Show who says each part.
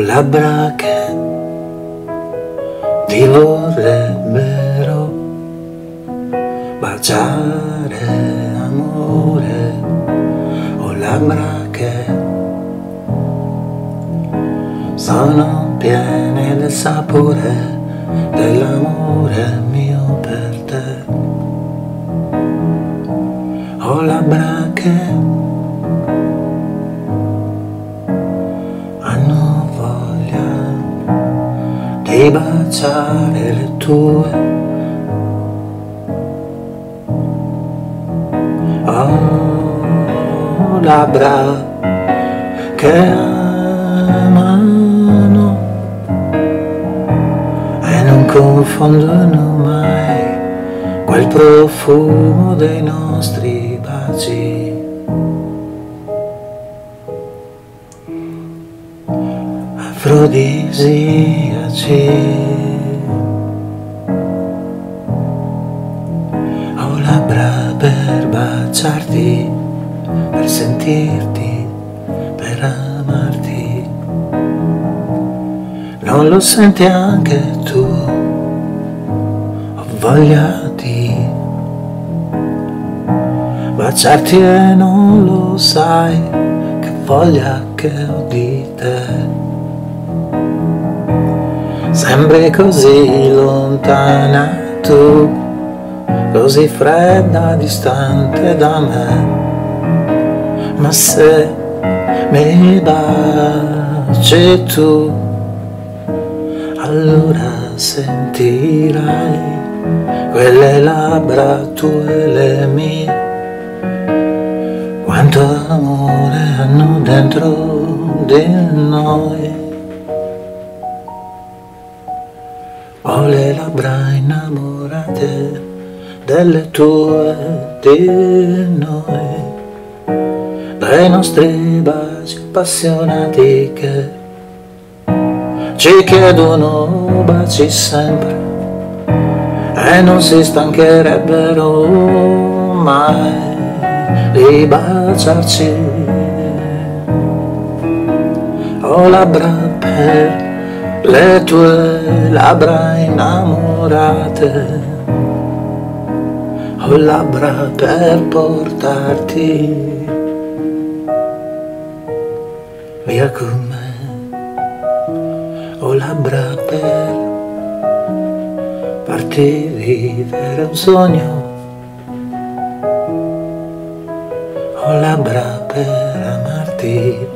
Speaker 1: Ho labbra che ti vorrebbero baciare amore. Ho labbra che sono piene del sapore dell'amore mio per te. Ho labbra che di baciare le tue. Ho labbra che amano e non confondono mai quel profumo dei nostri baci. Afrodisiaci. Ho labbra per baciarti, per sentirti, per amarti. Non lo senti anche tu? Ho voglia di baciarti e non lo sai che voglia che ho di te. Sembri così lontana tu, così fredda, distante da me. Ma se mi baci tu, allora sentirai quelle labbra tue le mie quanto amore hanno dentro di noi ho le labbra innamorate delle tue di noi dai nostri baci appassionati che ci chiedono baci sempre e non si stancherebbero mai di baciarci. Ho labbra per le tue labbra innamorate, ho labbra per portarti via con me, ho labbra per farti vivere un sogno ho labbra per amarti